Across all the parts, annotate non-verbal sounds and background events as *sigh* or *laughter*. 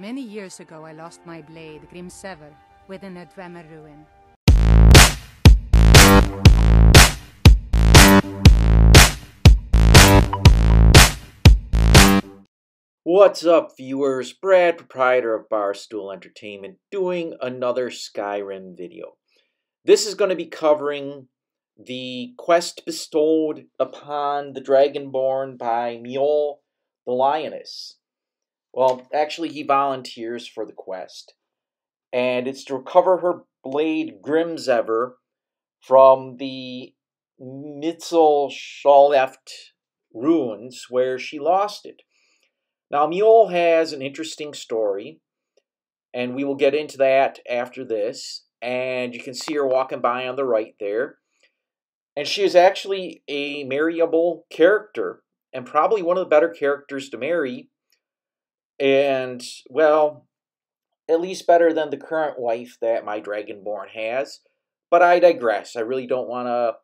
Many years ago, I lost my blade, Grimsever, within a Dwemer ruin. What's up, viewers? Brad, proprietor of Barstool Entertainment, doing another Skyrim video. This is going to be covering the quest bestowed upon the Dragonborn by Mjoll the Lioness. Well, actually, he volunteers for the quest, and it's to recover her blade Grimsever from the Mitzel ruins where she lost it. Now, Mjoll has an interesting story, and we will get into that after this. And you can see her walking by on the right there. And she is actually a marryable character, and probably one of the better characters to marry. And, well, at least better than the current wife that my Dragonborn has. But I digress. I really don't want to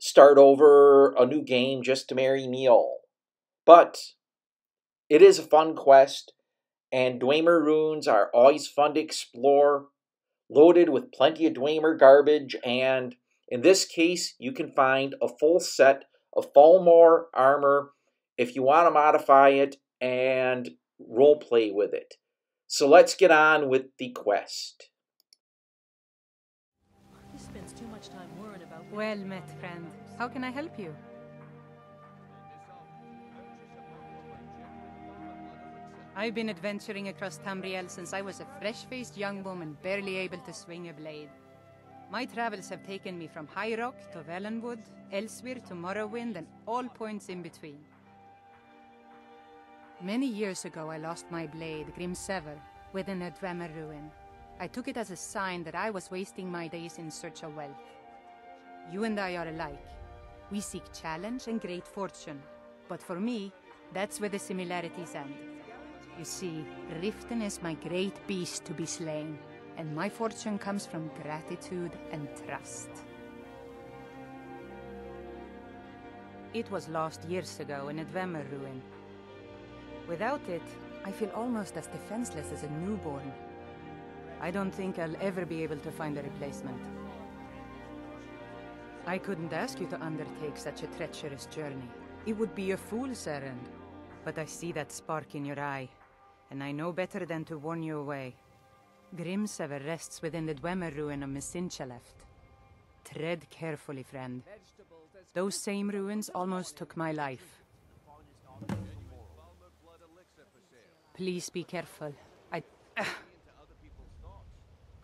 start over a new game just to marry Mjoll. But it is a fun quest, and Dwemer runes are always fun to explore, loaded with plenty of Dwemer garbage, and in this case, you can find a full set of Falmer armor if you want to modify it and roleplay with it. So let's get on with the quest. Well met, friend. How can I help you? I've been adventuring across Tamriel since I was a fresh-faced young woman barely able to swing a blade. My travels have taken me from High Rock to Valenwood, elsewhere to Morrowind, and all points in between. Many years ago I lost my blade, Grimsever, within a Dwemer ruin. I took it as a sign that I was wasting my days in search of wealth. You and I are alike. We seek challenge and great fortune. But for me, that's where the similarities end. You see, Riften is my great beast to be slain, and my fortune comes from gratitude and trust. It was lost years ago in a Dwemer ruin. Without it, I feel almost as defenseless as a newborn. I don't think I'll ever be able to find a replacement. I couldn't ask you to undertake such a treacherous journey. It would be a fool's errand. But I see that spark in your eye, and I know better than to warn you away. Grimsever rests within the Dwemer ruin of Mzinchaleft. Tread carefully, friend. Those same ruins almost took my life. Please be careful. I... *sighs*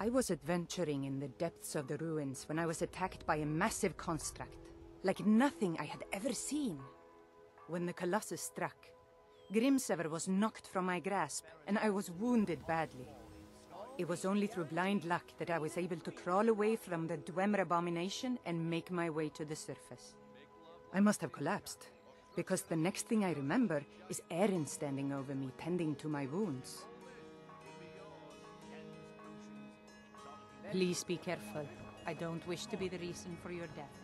I was adventuring in the depths of the ruins when I was attacked by a massive construct, like nothing I had ever seen. When the Colossus struck, Grimsever was knocked from my grasp, and I was wounded badly. It was only through blind luck that I was able to crawl away from the Dwemer abomination and make my way to the surface. I must have collapsed, because the next thing I remember is Aerin standing over me, tending to my wounds. Please be careful. I don't wish to be the reason for your death.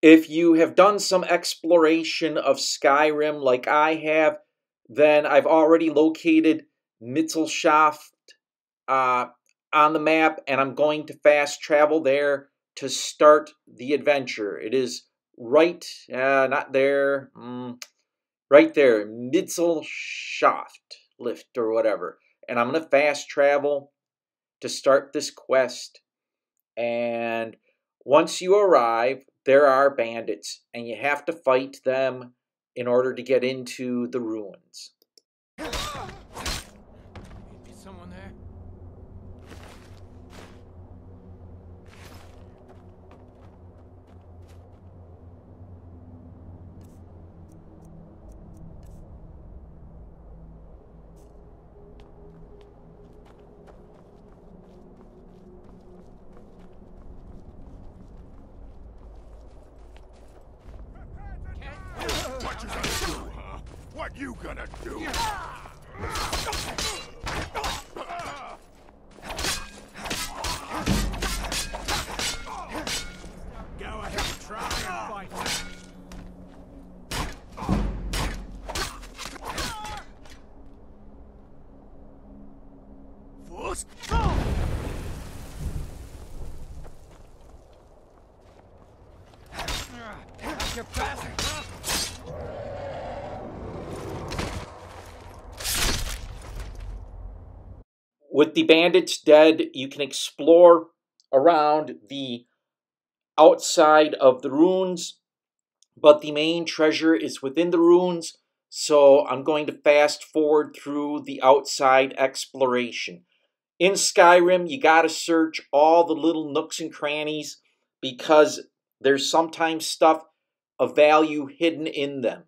If you have done some exploration of Skyrim like I have, then I've already located Mittelschaft uh, on the map, and I'm going to fast travel there to start the adventure. It is right, uh, not there, mm, right there, midsole shaft lift or whatever. And I'm going to fast travel to start this quest. And once you arrive, there are bandits, and you have to fight them in order to get into the ruins. What you gonna do? Go ahead, try and fight What's Your bastard! With the bandits dead, you can explore around the outside of the ruins, but the main treasure is within the ruins, so I'm going to fast forward through the outside exploration. In Skyrim, you gotta search all the little nooks and crannies because there's sometimes stuff of value hidden in them.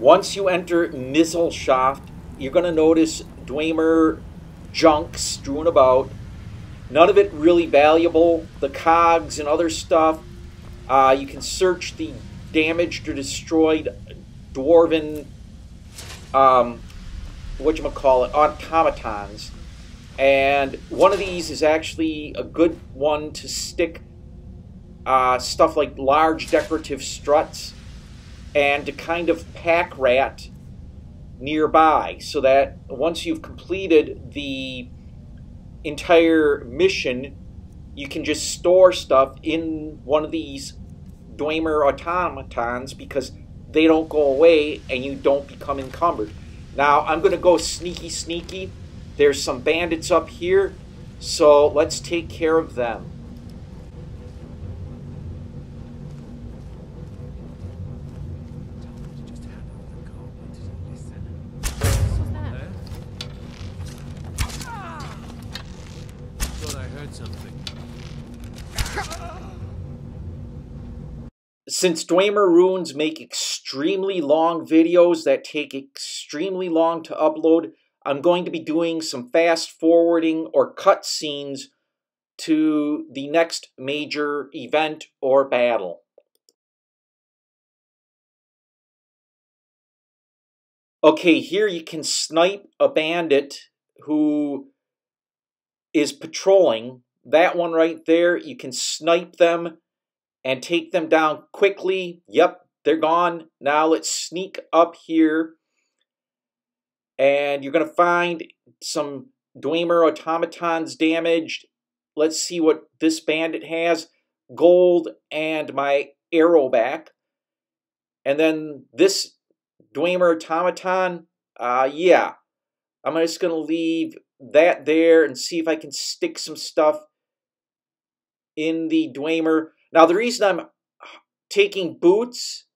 Once you enter Misselschaft, you're going to notice Dwemer junk strewn about. None of it really valuable. The cogs and other stuff. Uh, you can search the damaged or destroyed dwarven, um, what you call it, automatons. And one of these is actually a good one to stick uh, stuff like large decorative struts and to kind of pack rat nearby so that once you've completed the entire mission, you can just store stuff in one of these Dwemer automatons because they don't go away and you don't become encumbered. Now, I'm going to go sneaky sneaky. There's some bandits up here, so let's take care of them. Since Dwemer Runes make extremely long videos that take extremely long to upload, I'm going to be doing some fast forwarding or cut scenes to the next major event or battle. Okay, here you can snipe a bandit who is patrolling. That one right there, you can snipe them and take them down quickly. Yep, they're gone. Now let's sneak up here. And you're going to find some Dwemer automatons damaged. Let's see what this bandit has. Gold and my arrow back. And then this Dwemer automaton, uh, yeah. I'm just going to leave that there and see if I can stick some stuff in the Dwemer. Now, the reason I'm taking boots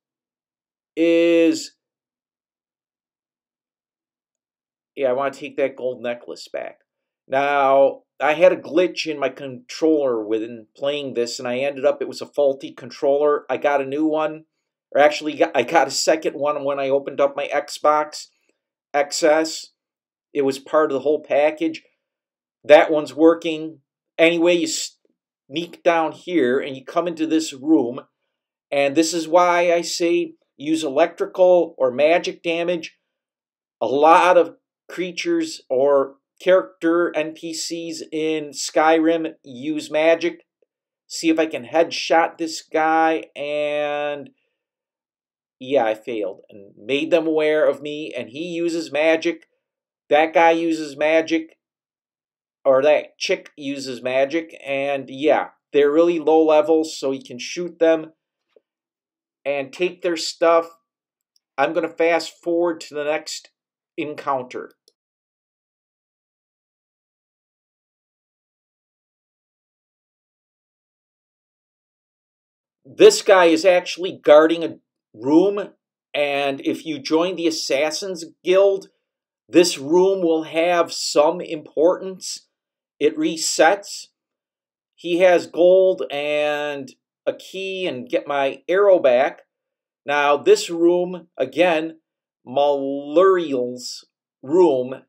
is, yeah, I want to take that gold necklace back. Now, I had a glitch in my controller within playing this, and I ended up, it was a faulty controller. I got a new one, or actually, I got a second one when I opened up my Xbox XS. It was part of the whole package. That one's working. Anyway, you sneak down here and you come into this room. And this is why I say use electrical or magic damage. A lot of creatures or character NPCs in Skyrim use magic. See if I can headshot this guy and yeah, I failed and made them aware of me and he uses magic. That guy uses magic or that chick uses magic and yeah, they're really low levels so you can shoot them and take their stuff. I'm going to fast forward to the next encounter. This guy is actually guarding a room, and if you join the Assassin's Guild, this room will have some importance. It resets. He has gold and a key and get my arrow back. Now, this room, again, Maluril's room,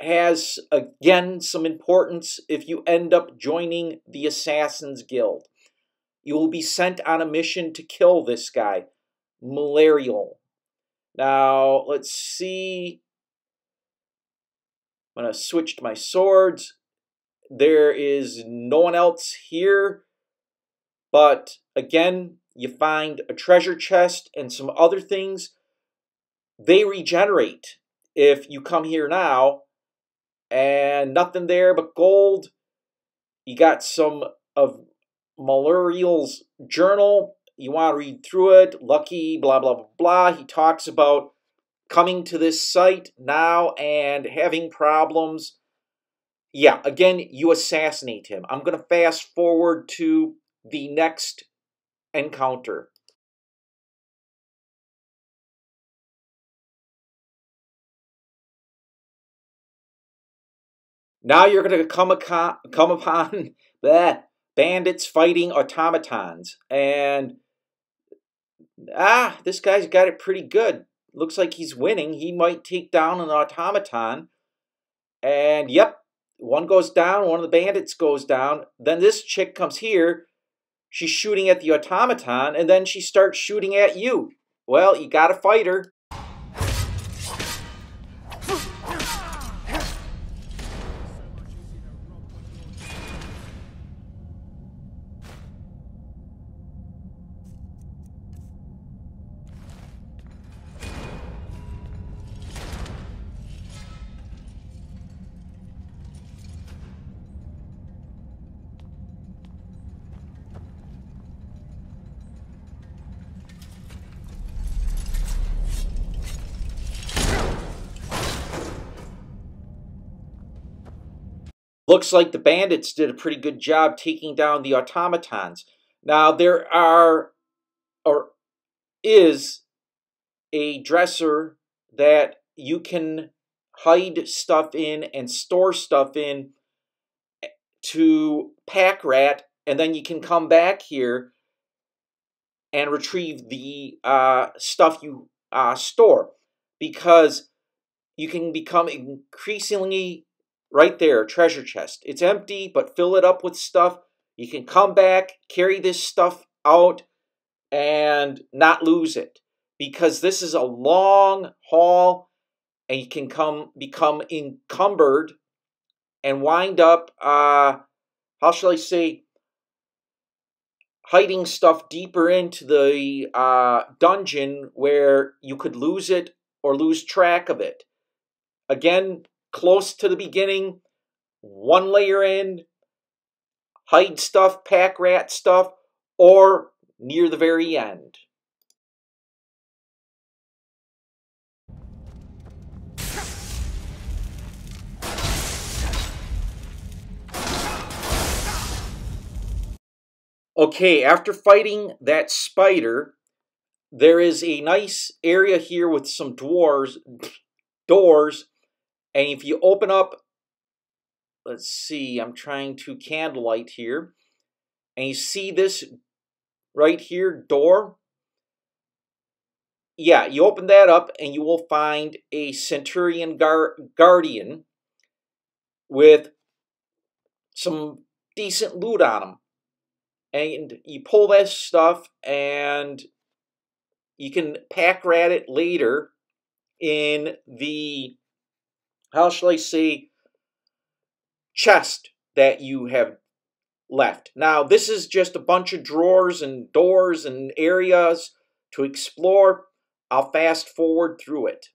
has again some importance if you end up joining the Assassin's Guild. You will be sent on a mission to kill this guy, Maluril. Now, let's see. I'm going to switch to my swords. There is no one else here. But again, you find a treasure chest and some other things, they regenerate if you come here now and nothing there but gold. You got some of Maluril's journal. You want to read through it. Lucky, blah, blah, blah, blah. He talks about coming to this site now and having problems. Yeah, again, you assassinate him. I'm going to fast forward to the next encounter. Now you're going to come, come upon *laughs* bleh, bandits fighting automatons. And, ah, this guy's got it pretty good. Looks like he's winning. He might take down an automaton. And, yep, one goes down, one of the bandits goes down. Then this chick comes here. She's shooting at the automaton, and then she starts shooting at you. Well, you gotta fight her. Looks like the bandits did a pretty good job taking down the automatons. Now, there are, or is, a dresser that you can hide stuff in and store stuff in to pack rat, and then you can come back here and retrieve the uh, stuff you uh, store because you can become increasingly right there, treasure chest. It's empty, but fill it up with stuff. You can come back, carry this stuff out, and not lose it. Because this is a long haul, and you can come become encumbered and wind up, uh, how shall I say, hiding stuff deeper into the uh, dungeon where you could lose it or lose track of it. Again, close to the beginning, one layer in, hide stuff, pack rat stuff, or near the very end. Okay, after fighting that spider, there is a nice area here with some dwarves, doors and if you open up, let's see, I'm trying to candlelight here, and you see this right here, door, yeah, you open that up and you will find a Centurion Gar Guardian with some decent loot on him. And you pull that stuff and you can pack rat it later in the how shall I say, chest that you have left. Now, this is just a bunch of drawers and doors and areas to explore. I'll fast forward through it.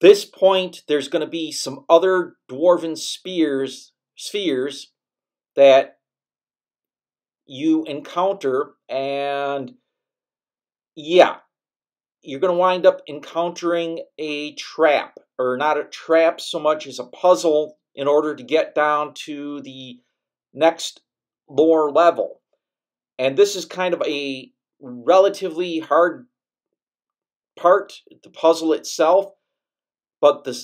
This point, there's going to be some other dwarven spears, spheres that you encounter, and yeah, you're going to wind up encountering a trap, or not a trap so much as a puzzle in order to get down to the next lower level. And this is kind of a relatively hard part, the puzzle itself, but the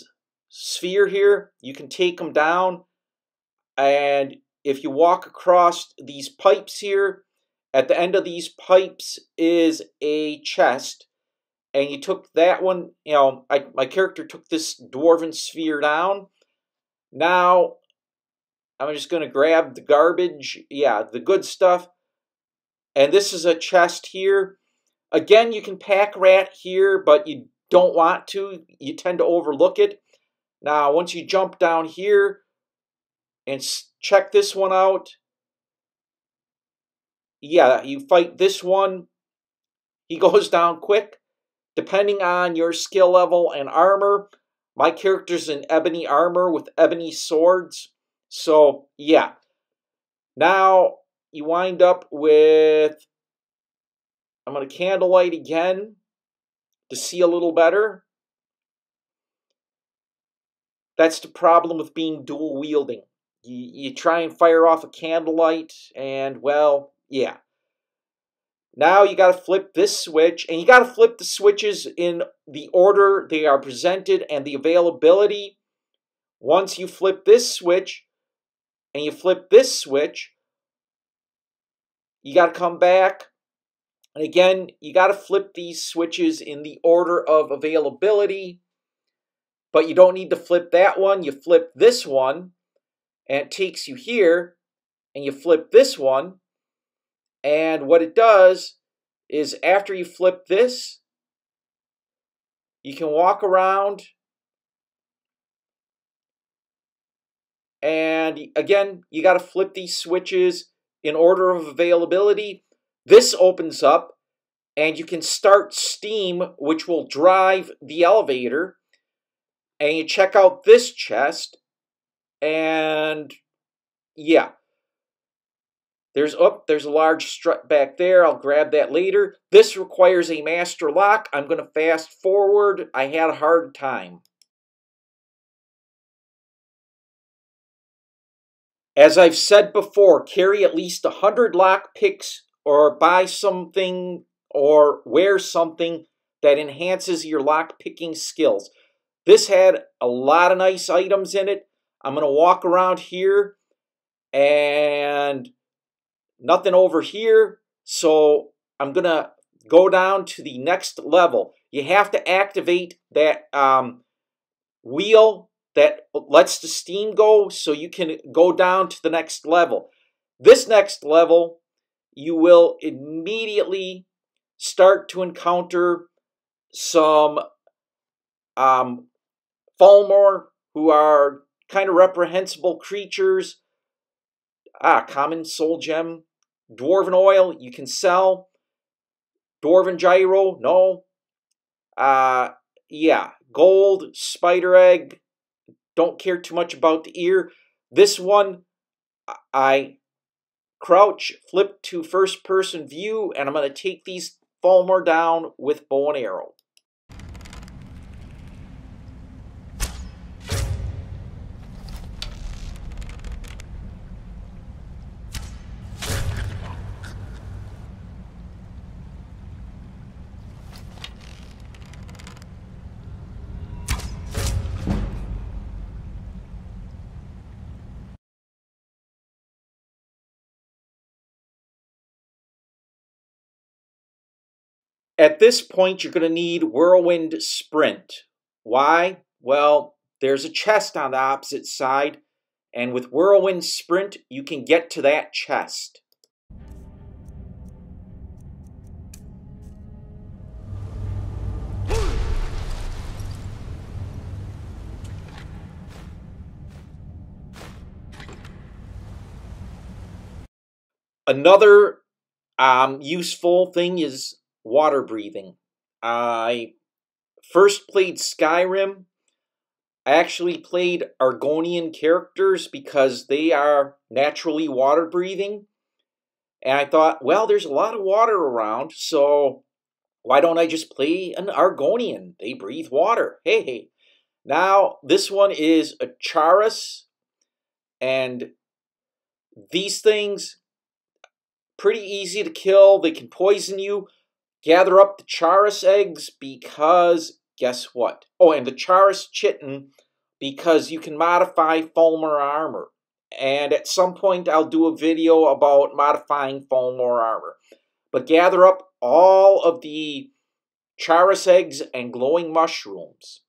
sphere here, you can take them down. And if you walk across these pipes here, at the end of these pipes is a chest. And you took that one, you know, I, my character took this dwarven sphere down. Now, I'm just going to grab the garbage. Yeah, the good stuff. And this is a chest here. Again, you can pack rat here, but you don't want to. You tend to overlook it. Now, once you jump down here and check this one out, yeah, you fight this one. He *laughs* goes down quick. Depending on your skill level and armor, my character's in ebony armor with ebony swords. So, yeah. Now, you wind up with... I'm going to candlelight again to see a little better. That's the problem with being dual wielding. You, you try and fire off a candlelight, and well, yeah. Now you got to flip this switch, and you got to flip the switches in the order they are presented and the availability. Once you flip this switch, and you flip this switch, you got to come back. And again, you got to flip these switches in the order of availability. But you don't need to flip that one. You flip this one, and it takes you here. And you flip this one, and what it does is after you flip this, you can walk around and again, you got to flip these switches in order of availability. This opens up and you can start steam, which will drive the elevator. And you check out this chest and yeah, there's up, oh, there's a large strut back there. I'll grab that later. This requires a master lock. I'm going to fast forward. I had a hard time. As I've said before, carry at least 100 lock picks or buy something or wear something that enhances your lock picking skills. This had a lot of nice items in it. I'm going to walk around here and nothing over here. So I'm going to go down to the next level. You have to activate that um, wheel that lets the steam go so you can go down to the next level. This next level, you will immediately start to encounter some um, who are kind of reprehensible creatures. Ah, common soul gem Dwarven oil, you can sell. Dwarven gyro, no. Uh, yeah, gold, spider egg, don't care too much about the ear. This one, I crouch, flip to first person view, and I'm going to take these Thalmor down with bow and arrow. At this point, you're going to need Whirlwind Sprint. Why? Well, there's a chest on the opposite side, and with Whirlwind Sprint, you can get to that chest. Another um, useful thing is water breathing. I first played Skyrim. I actually played Argonian characters because they are naturally water breathing. And I thought, well, there's a lot of water around, so why don't I just play an Argonian? They breathe water. Hey, hey. Now, this one is a Chaurus, and these things, pretty easy to kill. They can poison you. Gather up the Chaurus eggs because guess what? Oh, and the Chaurus chitin because you can modify Thalmor armor. And at some point, I'll do a video about modifying Thalmor armor. But gather up all of the Chaurus eggs and glowing mushrooms.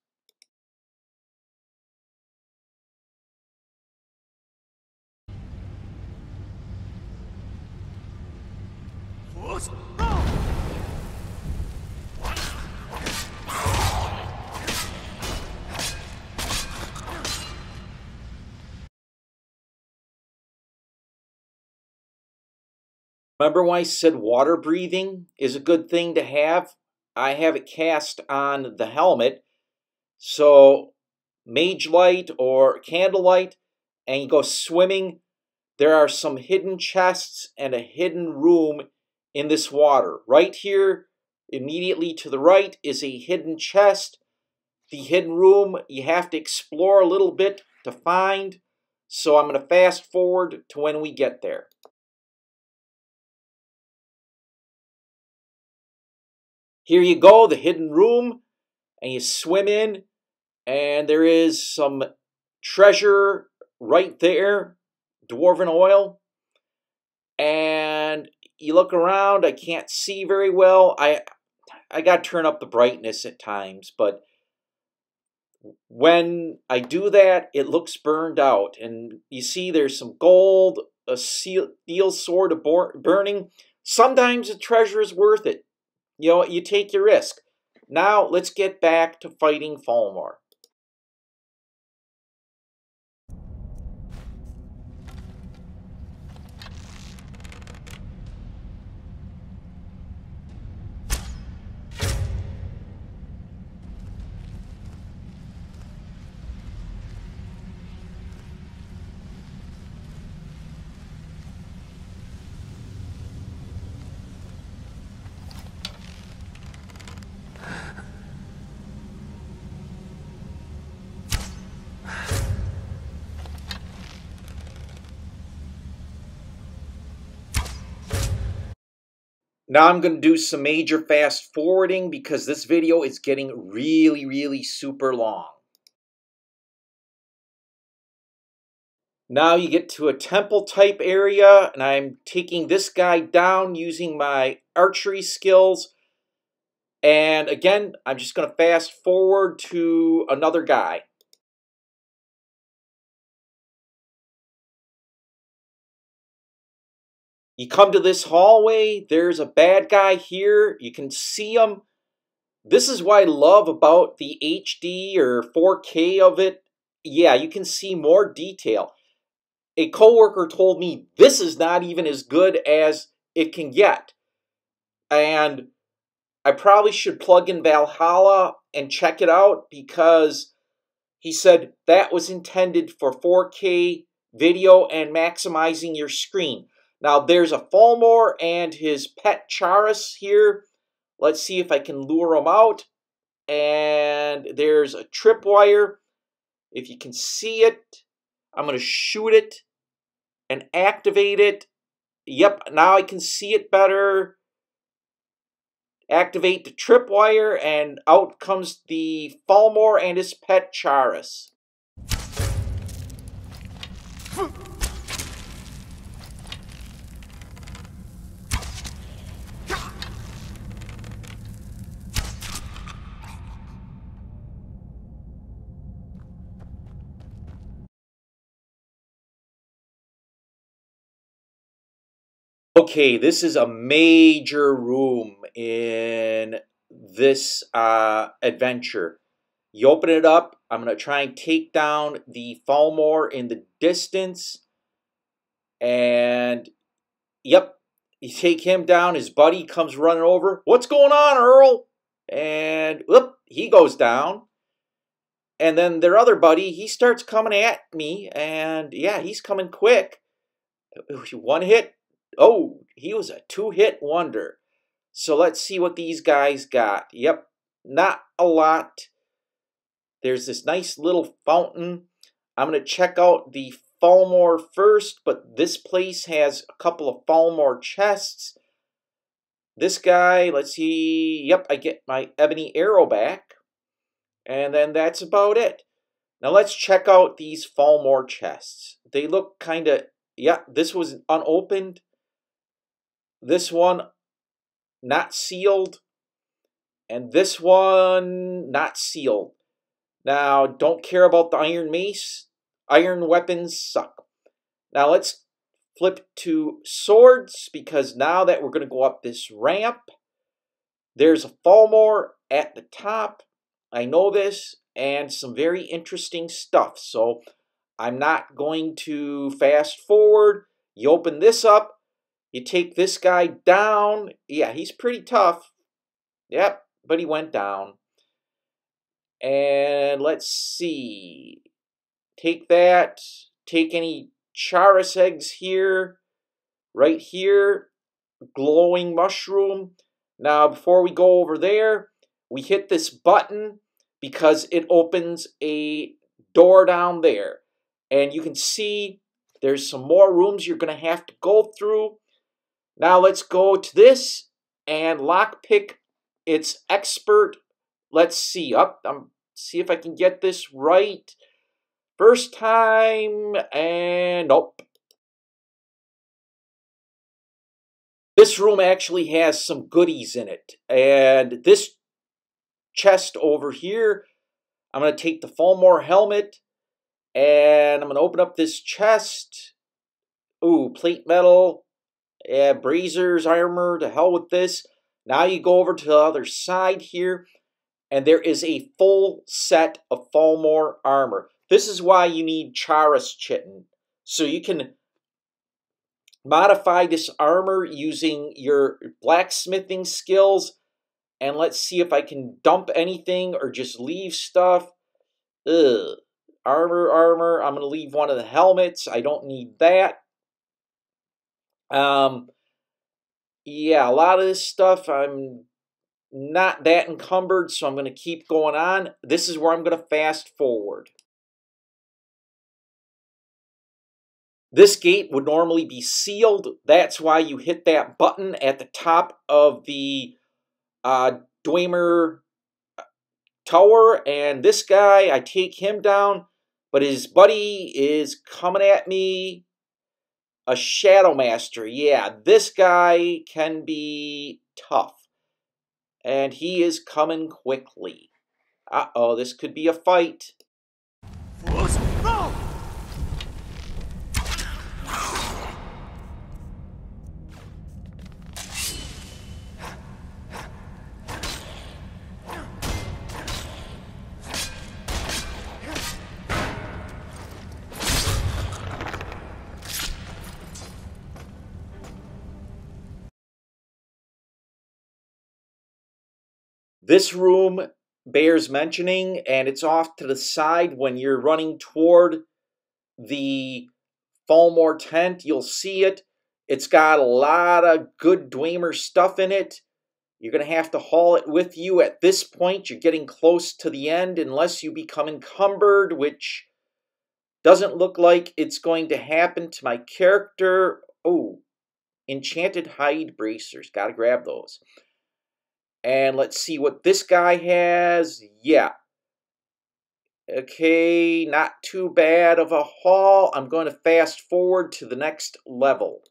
Remember when I said water breathing is a good thing to have? I have it cast on the helmet. So, mage light or candlelight, and you go swimming, there are some hidden chests and a hidden room in this water. Right here, immediately to the right, is a hidden chest. The hidden room you have to explore a little bit to find. So I'm going to fast forward to when we get there. Here you go, the hidden room, and you swim in, and there is some treasure right there, dwarven oil. And you look around, I can't see very well. I I got to turn up the brightness at times, but when I do that, it looks burned out. And you see there's some gold, a steel sword burning. Sometimes the treasure is worth it. You know, you take your risk. Now, let's get back to fighting Falmer. Now I'm going to do some major fast forwarding because this video is getting really, really super long. Now you get to a temple type area and I'm taking this guy down using my archery skills. And again, I'm just going to fast forward to another guy. You come to this hallway, there's a bad guy here. You can see him. This is what I love about the HD or 4K of it. Yeah, you can see more detail. A coworker told me this is not even as good as it can get. And I probably should plug in Valhalla and check it out because he said that was intended for 4K video and maximizing your screen. Now there's a Falmer and his pet Chaurus here. Let's see if I can lure them out. And there's a tripwire. If you can see it, I'm going to shoot it and activate it. Yep, now I can see it better. Activate the tripwire, and out comes the Falmer and his pet Chaurus. Okay, this is a major room in this uh, adventure. You open it up. I'm going to try and take down the Falmer in the distance. And, yep, you take him down. His buddy comes running over. What's going on, Earl? And, whoop, he goes down. And then their other buddy, he starts coming at me. And, yeah, he's coming quick. One hit, Oh, he was a two hit wonder. So let's see what these guys got. Yep, not a lot. There's this nice little fountain. I'm going to check out the Falmer first, but this place has a couple of Falmer chests. This guy, let's see. Yep, I get my ebony arrow back. And then that's about it. Now let's check out these Falmer chests. They look kind of, yeah, this was unopened. This one not sealed. And this one not sealed. Now, don't care about the iron mace. Iron weapons suck. Now let's flip to swords because now that we're going to go up this ramp, there's a Thalmor at the top. I know this and some very interesting stuff. So I'm not going to fast forward. You open this up. You take this guy down. Yeah, he's pretty tough. Yep, but he went down. And let's see. Take that. Take any Chaurus eggs here. Right here. Glowing mushroom. Now, before we go over there, we hit this button because it opens a door down there. And you can see there's some more rooms you're going to have to go through. Now let's go to this and lockpick its expert. Let's see. Up, um, see if I can get this right. First time, and nope. This room actually has some goodies in it. And this chest over here, I'm going to take the Thalmor helmet, and I'm going to open up this chest. Ooh, plate metal. Yeah, Breezer's armor, to hell with this. Now you go over to the other side here, and there is a full set of Thalmor armor. This is why you need Chaurus Chitin. So you can modify this armor using your blacksmithing skills. And let's see if I can dump anything or just leave stuff. Ugh. Armor, armor. I'm going to leave one of the helmets. I don't need that. Um, yeah, a lot of this stuff I'm not that encumbered, so I'm going to keep going on. This is where I'm going to fast forward. This gate would normally be sealed. That's why you hit that button at the top of the uh, Dwemer uh, tower. And this guy, I take him down, but his buddy is coming at me. A Shadow Master. Yeah, this guy can be tough. And he is coming quickly. Uh-oh, this could be a fight. This room bears mentioning, and it's off to the side when you're running toward the Thalmor tent. You'll see it. It's got a lot of good Dwemer stuff in it. You're going to have to haul it with you. At this point, you're getting close to the end unless you become encumbered, which doesn't look like it's going to happen to my character. Oh, enchanted hide bracers. Got to grab those. And let's see what this guy has. Yeah. Okay, not too bad of a haul. I'm going to fast forward to the next level.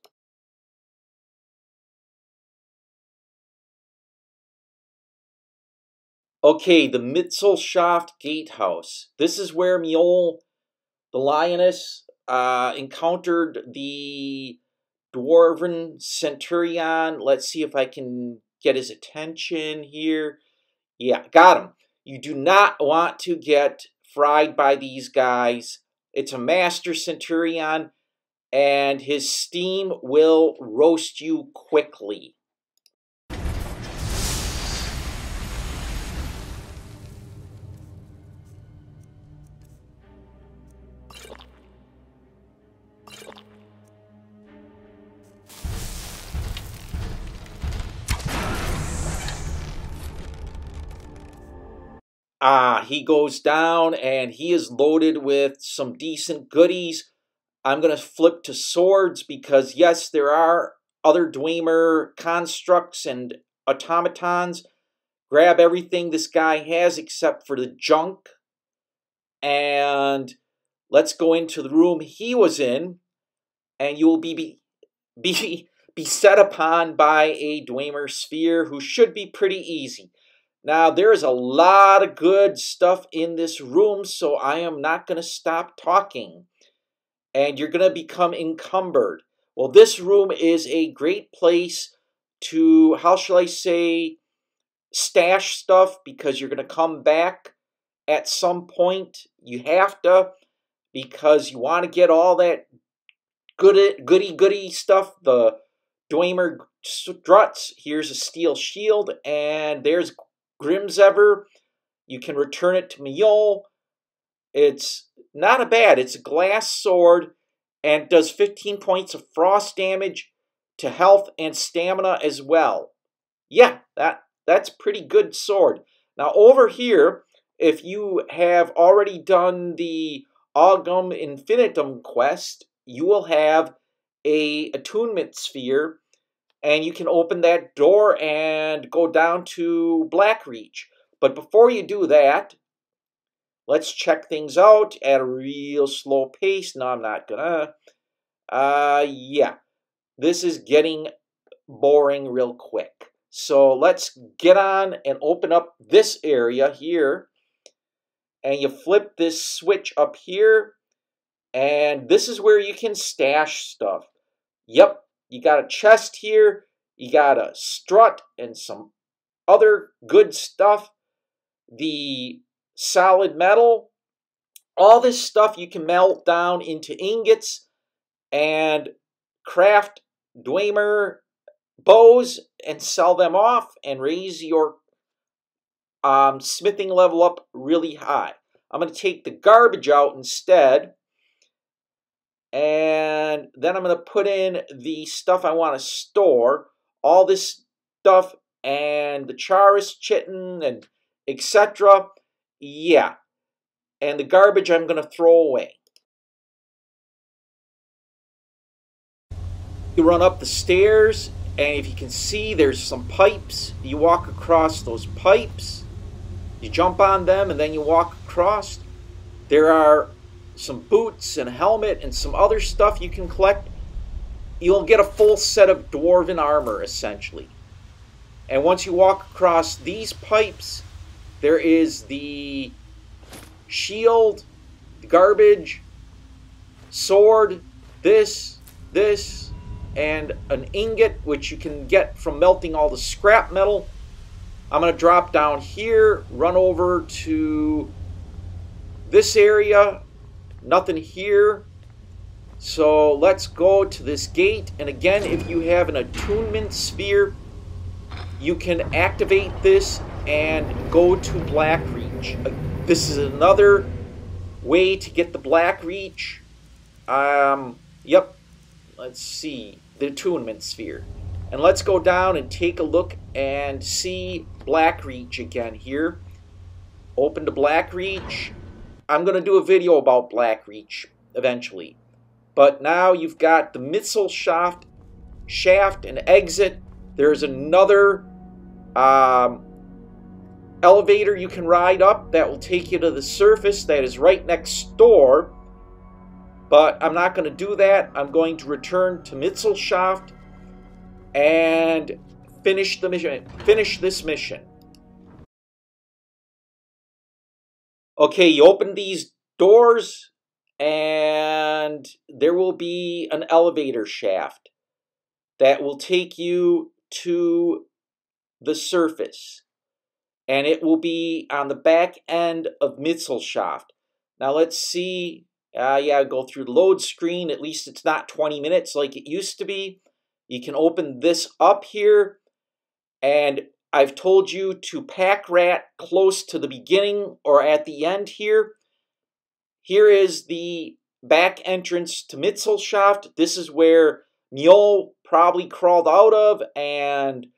Okay, the Mitzelschaft Gatehouse. This is where Mjoll, the lioness, uh, encountered the Dwarven Centurion. Let's see if I can get his attention here. Yeah, got him. You do not want to get fried by these guys. It's a master centurion, and his steam will roast you quickly. Ah, he goes down and he is loaded with some decent goodies. I'm going to flip to swords because, yes, there are other Dwemer constructs and automatons. Grab everything this guy has except for the junk. And let's go into the room he was in. And you will be, be, be, be set upon by a Dwemer sphere who should be pretty easy. Now, there is a lot of good stuff in this room, so I am not going to stop talking. And you're going to become encumbered. Well, this room is a great place to, how shall I say, stash stuff because you're going to come back at some point. You have to because you want to get all that goody goody goody stuff. The Dwemer struts. Here's a steel shield, and there's Grimsever. You can return it to Mjoll. It's not a bad. It's a glass sword and does 15 points of frost damage to health and stamina as well. Yeah, that that's pretty good sword. Now over here, if you have already done the Augum Infinitum quest, you will have a attunement sphere and you can open that door and go down to Blackreach. But before you do that, let's check things out at a real slow pace. No, I'm not gonna. Uh, yeah, this is getting boring real quick. So let's get on and open up this area here. And you flip this switch up here. And this is where you can stash stuff. Yep, you got a chest here. You got a strut and some other good stuff. The solid metal. All this stuff you can melt down into ingots and craft Dwemer bows and sell them off and raise your um, smithing level up really high. I'm going to take the garbage out instead. And then I'm going to put in the stuff I want to store. All this stuff and the Chaurus chitin and etc. Yeah. And the garbage I'm going to throw away. You run up the stairs and if you can see there's some pipes you walk across those pipes you jump on them and then you walk across there are some boots and a helmet and some other stuff you can collect you'll get a full set of dwarven armor essentially and once you walk across these pipes there is the shield garbage sword this this and an ingot, which you can get from melting all the scrap metal. I'm going to drop down here, run over to this area. Nothing here. So let's go to this gate. And again, if you have an attunement sphere, you can activate this and go to Blackreach. This is another way to get the Blackreach. Um, yep. Let's see the attunement sphere. And let's go down and take a look and see Blackreach again here. Open to Blackreach. I'm going to do a video about Blackreach eventually. But now you've got the missile shaft, shaft and exit. There's another um, elevator you can ride up that will take you to the surface that is right next door. But I'm not going to do that. I'm going to return to Mzinchaleft and finish the mission. Finish this mission. Okay, you open these doors and there will be an elevator shaft that will take you to the surface. And it will be on the back end of Mzinchaleft. Now let's see uh, yeah, go through the load screen. At least it's not 20 minutes like it used to be. You can open this up here. And I've told you to pack rat close to the beginning or at the end here. Here is the back entrance to Mzinchaleft. This is where Mjoll probably crawled out of and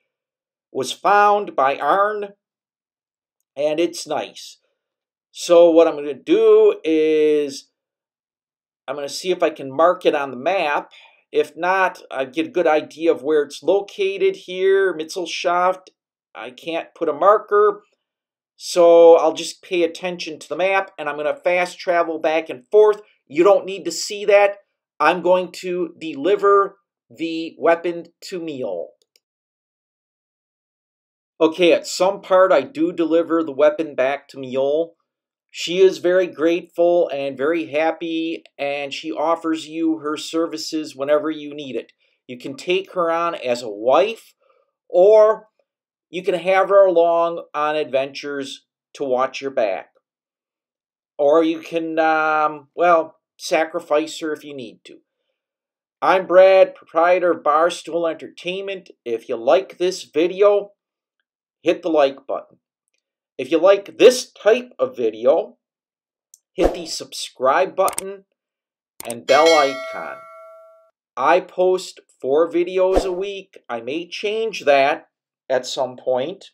was found by Aerin. And it's nice. So what I'm going to do is I'm going to see if I can mark it on the map. If not, I get a good idea of where it's located here, Mzinchaleft. I can't put a marker, so I'll just pay attention to the map, and I'm going to fast travel back and forth. You don't need to see that. I'm going to deliver the weapon to Mjoll. Okay, at some part I do deliver the weapon back to Mjoll. She is very grateful and very happy, and she offers you her services whenever you need it. You can take her on as a wife, or you can have her along on adventures to watch your back. Or you can, um, well, sacrifice her if you need to. I'm Brad, proprietor of Barstool Entertainment. If you like this video, hit the like button. If you like this type of video, hit the subscribe button and bell icon. I post four videos a week. I may change that at some point,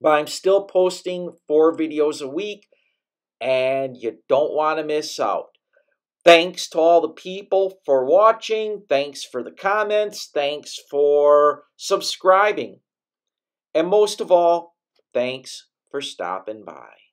but I'm still posting four videos a week, and you don't want to miss out. Thanks to all the people for watching. Thanks for the comments. Thanks for subscribing. And most of all, thanks for stopping by.